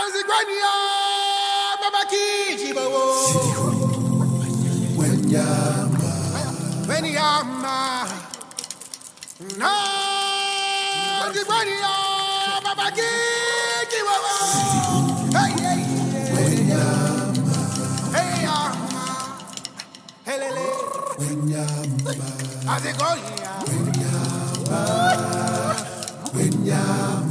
nazikwaniya mabakijima wo wenyama hey hey hey. Wenyama wenyama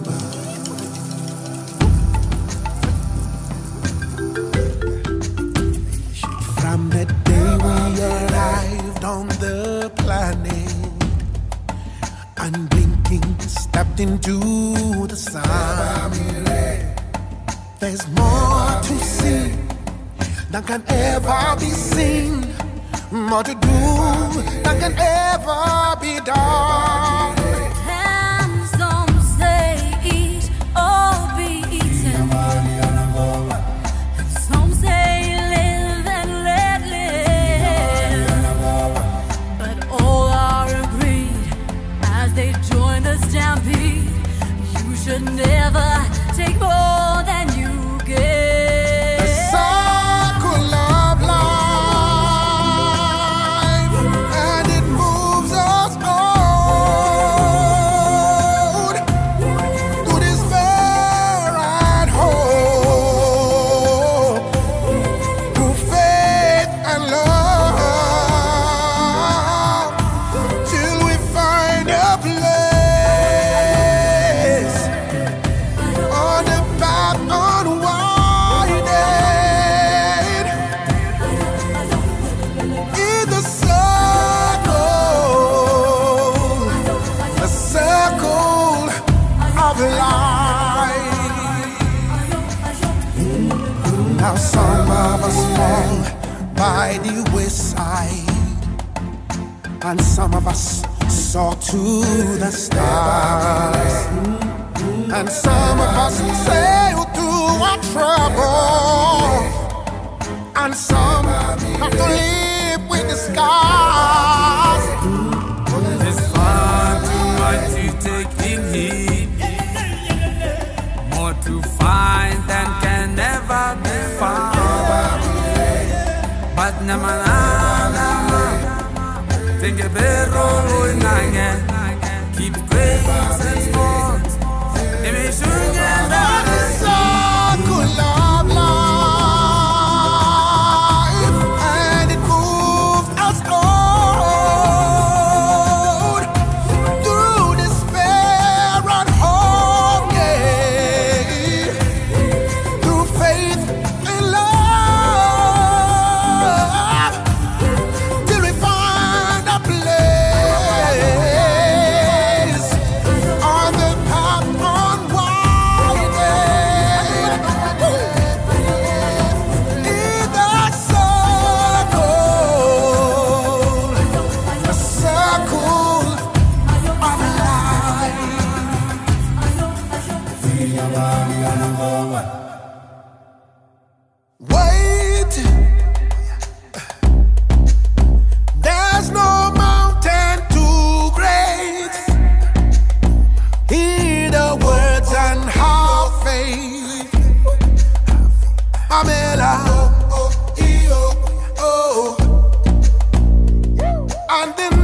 into the sun. There's more to see than can ever be seen, more to do than can ever be done. by the wayside, and some of us saw to the stars, and some of us sailed through our trouble, and some have to live with the scars. Keep the great finding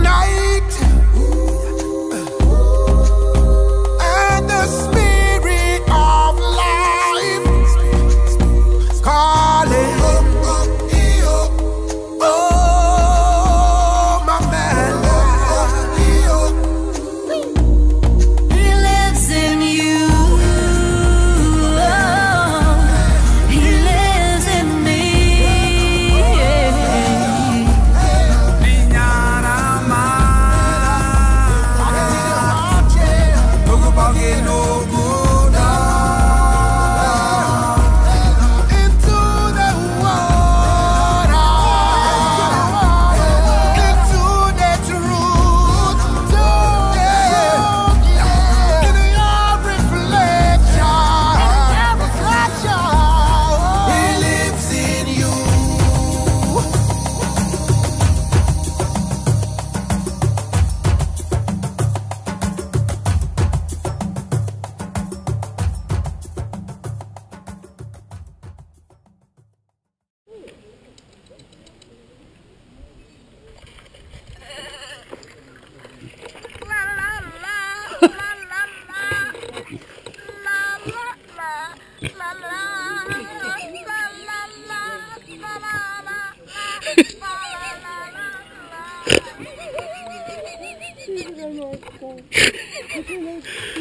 good.